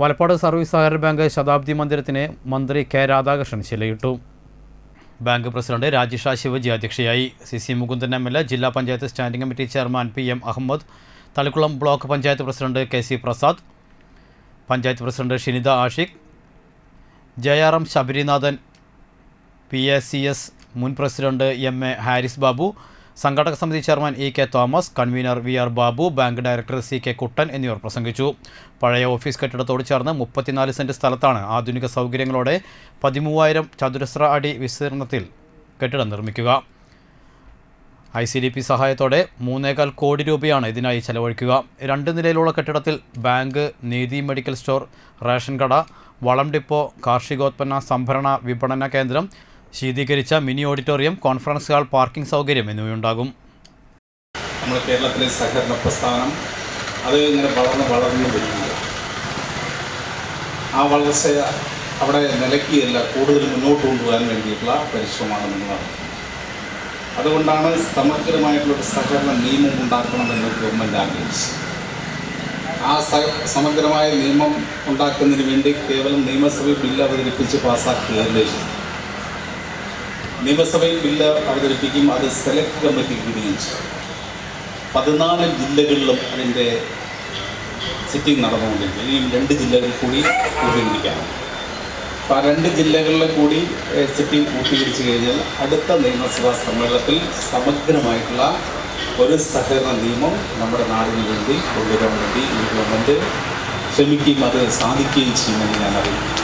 Valappad service സഹകരണ bank ശതാബ്ദി മന്ദിരത്തിന് മന്ത്രി കെ രാധാകൃഷ്ണൻ ശിലയിട്ടു. ബാങ്ക് പ്രസിഡന്റ് രാജേഷ ശിവജി അധ്യക്ഷയായി. C C Mukundan M L A ജില്ലാ panchayat standing committee chairman P M Ahammed Thalikkulam block panchayat president K C Prasad panchayat president Shinitha Ashiq Jayaram Sabarinathan P A C S മുൻ president M A Haris Babu സംഘടക സമിതി chairman E K Thomas convener V R Babu bank director C K Kuttan എന്നിവർ പ്രസംഗിച്ചു. പഴയ office കെട്ടിടത്തോട് ചേർന്ന് മുപ്പത്തിനാല് saint സ്ഥലത്താണ് ആധുനിക സൗകര്യങ്ങളോടെ പതിമൂവായിരം ചതുരശ്ര അടി വിസ്തീർണത്തിൽ കെട്ടിടം നിർമ്മിക്കുക. ഐ സി ഡി പി സഹായത്തോടെ മൂന്നേകാൽ കോടി രൂപയാണ് ഇതിനായി ചെലവഴിക്കുക. രണ്ട് നിലയിലുള്ള കെട്ടിടത്തിൽ ബാങ്ക് നീതി മെഡിക്കൽ സ്റ്റോർ റേഷൻ കട വളം ഡിപ്പോ കാർഷികോത്പന്ന സംഭരണ വിപണന കേന്ദ്രം ശീതീകരിച്ച mini auditorium conference hall parking സൗകര്യം എന്നിവയുണ്ടാകും. നമ്മുടെ കേരളത്തിലെ സഹകരണ പ്രസ്ഥാനം അത് ഇങ്ങനെ വളർന്ന് വളർന്നു വരുന്നത് ആ വളർച്ച അവിടെ നിലയ്ക്കുകയല്ല കൂടുതൽ മുന്നോട്ട് കൊണ്ടുപോകാൻ വേണ്ടിയിട്ടുള്ള പരിശ്രമമാണ് നടത്തുന്നത്. അതുകൊണ്ടാണ് സമഗ്രമായിട്ടുള്ള ഒരു സഹകരണ നിയമം ഉണ്ടാക്കണമെന്ന് ഗവൺമെന്റ് ആഗ്രഹിച്ചത്. ആ സമഗ്രമായ നിയമം ഉണ്ടാക്കുന്നതിന് വേണ്ടി കേവലം നിയമസഭയിൽ ബില്ല് അവതരിപ്പിച്ച് പാസ്സാക്കുകയല്ലേ ചെയ്തു നിയമസഭയിൽ ബില്ല് അവതരിപ്പിക്കും അത് സെലക്ട് കമ്മിറ്റി ചെയ്യും. പതിനാല് ജില്ലകളിലും അതിന്റെ സിറ്റിംഗ് നടന്നുകൊണ്ടിരിക്കും ഇനിയും രണ്ട് ജില്ലകളിൽ കൂടി കൂട്ടിയിരിക്കാം അപ്പോൾ ആ രണ്ട് ജില്ലകളിലെ കൂടി സിറ്റിംഗ് പൂർത്തീകരിച്ചു കഴിഞ്ഞാൽ അടുത്ത നിയമസഭാ സമ്മേളനത്തിൽ സമഗ്രമായിട്ടുള്ള ഒരു സഹകരണ നിയമം നമ്മുടെ നാടിന് വേണ്ടി കൊണ്ടുവരാൻ വേണ്ടി ഈ ഗവൺമെന്റ് ശ്രമിക്കുകയും അത് സാധിക്കുകയും ചെയ്യുമെന്ന് ഞാൻ അറിയിക്കുന്നു.